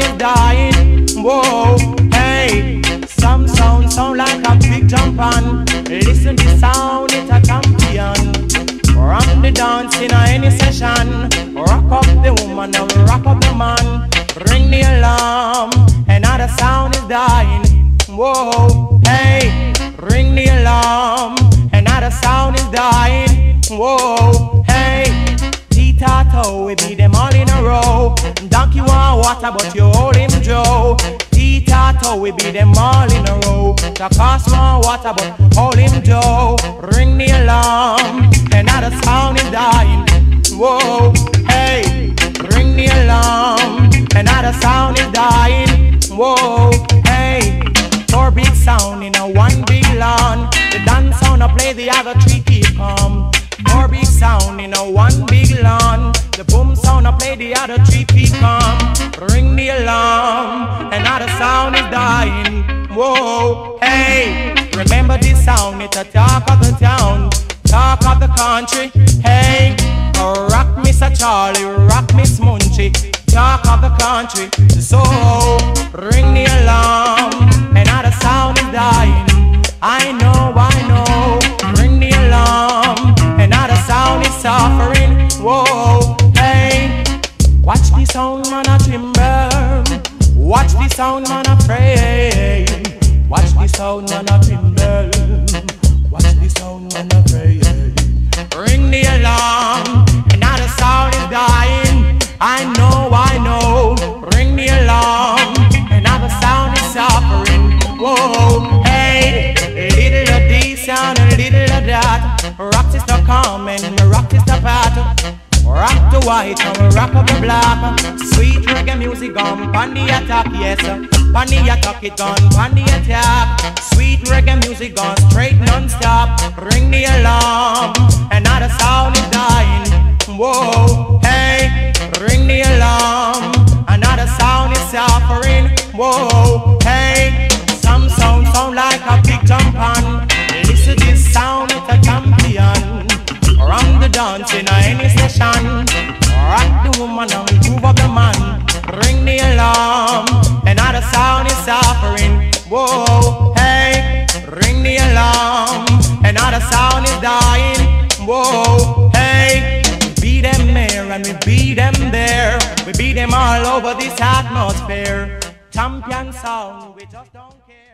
is dying. Whoa, hey, some sound sound like a big jump on. Listen to sound, it's a champion. From the dance in any session, rock up the woman and rock up the man. Ring the alarm, another sound is dying. Whoa, hey, ring the alarm, another sound is dying. Whoa, water, but you hold him Joe. T-Tato, we beat them all in a row. The cost want water, but hold him Joe. Ring the alarm, another sound is dying. Whoa, hey, ring the alarm, another sound is dying. Whoa, hey, four big sound in a one big lawn. The dance sound I play, the other three keep calm. Four big sound in a one big lawn. The boom sound I play, the other three keep calm. Ring the alarm, another sound is dying. Whoa, hey, remember this sound? It's a talk of the town, talk of the country. Hey, oh, rock Mr. Charlie, rock Miss Munchie, talk of the country. So ring the alarm, another sound is dying. I know, I know, ring the alarm, another sound is suffering. Whoa, watch the sound man a pray, watch the sound man a timber, watch the sound man a pray. Ring the alarm, another sound is dying. I know, I know. White and we rock up the black. Sweet reggae music on pan the attack, yes. Pan the attack it on pan the attack. Sweet reggae music on straight non-stop. Ring the alarm, another sound is dying. Whoa, hey, ring the alarm, another sound is suffering. Whoa, hey, dance in any session Rock the woman and move up the man. Ring the alarm. Another sound is suffering Whoa, hey. Ring the alarm. Another sound is dying. Whoa, hey. Beat them here and we beat them there. We beat them all over this atmosphere. Champion sound, we just don't care